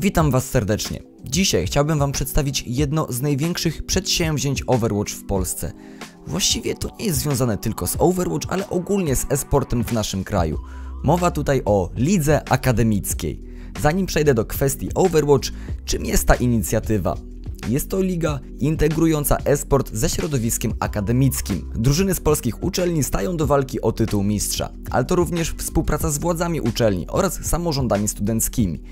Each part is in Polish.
Witam Was serdecznie. Dzisiaj chciałbym Wam przedstawić jedno z największych przedsięwzięć Overwatch w Polsce. Właściwie to nie jest związane tylko z Overwatch, ale ogólnie z e-sportem w naszym kraju. Mowa tutaj o Lidze Akademickiej. Zanim przejdę do kwestii Overwatch, czym jest ta inicjatywa? Jest to liga integrująca e-sport ze środowiskiem akademickim. Drużyny z polskich uczelni stają do walki o tytuł mistrza, ale to również współpraca z władzami uczelni oraz samorządami studenckimi.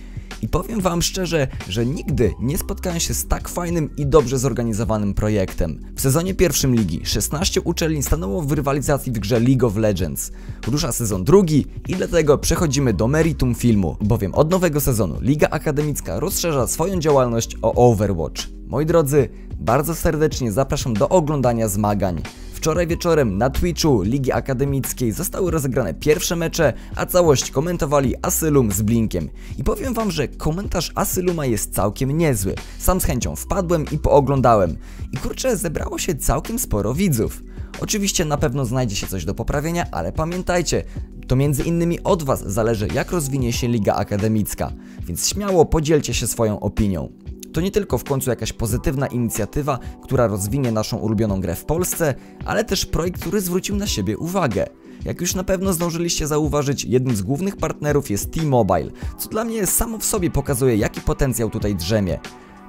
I powiem Wam szczerze, że nigdy nie spotkałem się z tak fajnym i dobrze zorganizowanym projektem. W sezonie pierwszym ligi 16 uczelni stanęło w rywalizacji w grze League of Legends. Rusza sezon drugi i dlatego przechodzimy do meritum filmu, bowiem od nowego sezonu Liga Akademicka rozszerza swoją działalność o Overwatch. Moi drodzy, bardzo serdecznie zapraszam do oglądania zmagań. Wczoraj wieczorem na Twitchu Ligi Akademickiej zostały rozegrane pierwsze mecze, a całość komentowali Asylum z Blinkiem. I powiem wam, że komentarz Asyluma jest całkiem niezły. Sam z chęcią wpadłem i pooglądałem. I kurczę, zebrało się całkiem sporo widzów. Oczywiście na pewno znajdzie się coś do poprawienia, ale pamiętajcie, to między innymi od Was zależy jak rozwinie się Liga Akademicka, więc śmiało podzielcie się swoją opinią. To nie tylko w końcu jakaś pozytywna inicjatywa, która rozwinie naszą ulubioną grę w Polsce, ale też projekt, który zwrócił na siebie uwagę. Jak już na pewno zdążyliście zauważyć, jednym z głównych partnerów jest T-Mobile, co dla mnie samo w sobie pokazuje jaki potencjał tutaj drzemie.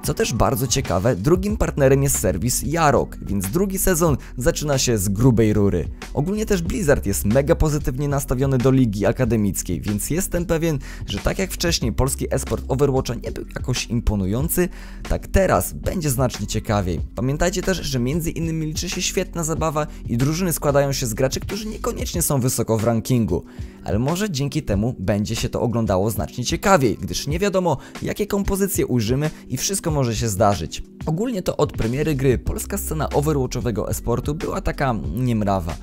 Co też bardzo ciekawe, drugim partnerem jest serwis Jarok, więc drugi sezon zaczyna się z grubej rury. Ogólnie też Blizzard jest mega pozytywnie nastawiony do ligi akademickiej, więc jestem pewien, że tak jak wcześniej polski esport Overwatcha nie był jakoś imponujący, tak teraz będzie znacznie ciekawiej. Pamiętajcie też, że między innymi liczy się świetna zabawa i drużyny składają się z graczy, którzy niekoniecznie są wysoko w rankingu, ale może dzięki temu będzie się to oglądało znacznie ciekawiej, gdyż nie wiadomo jakie kompozycje użymy i wszystko może się zdarzyć. Ogólnie to od premiery gry polska scena overwatchowego esportu była taka niemrawa.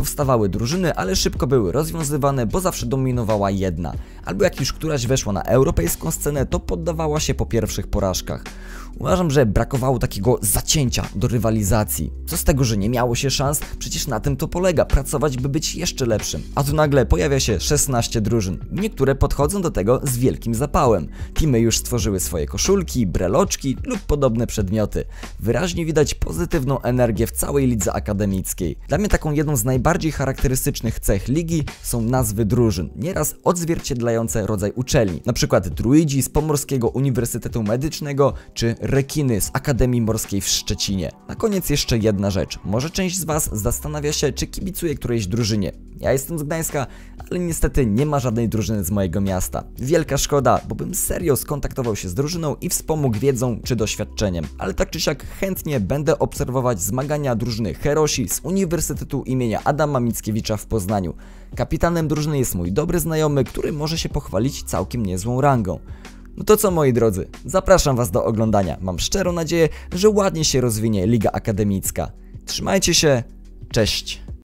Powstawały drużyny, ale szybko były rozwiązywane, bo zawsze dominowała jedna. Albo jak już któraś weszła na europejską scenę, to poddawała się po pierwszych porażkach. Uważam, że brakowało takiego zacięcia do rywalizacji. Co z tego, że nie miało się szans? Przecież na tym to polega, pracować by być jeszcze lepszym. A tu nagle pojawia się 16 drużyn. Niektóre podchodzą do tego z wielkim zapałem. Teamy już stworzyły swoje koszulki, breloczki lub podobne przedmioty. Wyraźnie widać pozytywną energię w całej lidze akademickiej. Dla mnie taką jedną z najbardziej charakterystycznych cech ligi są nazwy drużyn, nieraz odzwierciedlające rodzaj uczelni. Przykład druidzi z Pomorskiego Uniwersytetu Medycznego czy rekiny z Akademii Morskiej w Szczecinie. Na koniec jeszcze jedna rzecz. Może część z Was zastanawia się, czy kibicuje którejś drużynie. Ja jestem z Gdańska, ale niestety nie ma żadnej drużyny z mojego miasta. Wielka szkoda, bo bym serio skontaktował się z drużyną i wspomógł wiedzą czy doświadczeniem. Ale tak czy siak chętnie będę obserwować zmagania drużyny Herosi z Uniwersytetu imienia Adama Mickiewicza w Poznaniu. Kapitanem drużyny jest mój dobry znajomy, który może się pochwalić całkiem niezłą rangą. No to co moi drodzy, zapraszam Was do oglądania. Mam szczerą nadzieję, że ładnie się rozwinie Liga Akademicka. Trzymajcie się, cześć!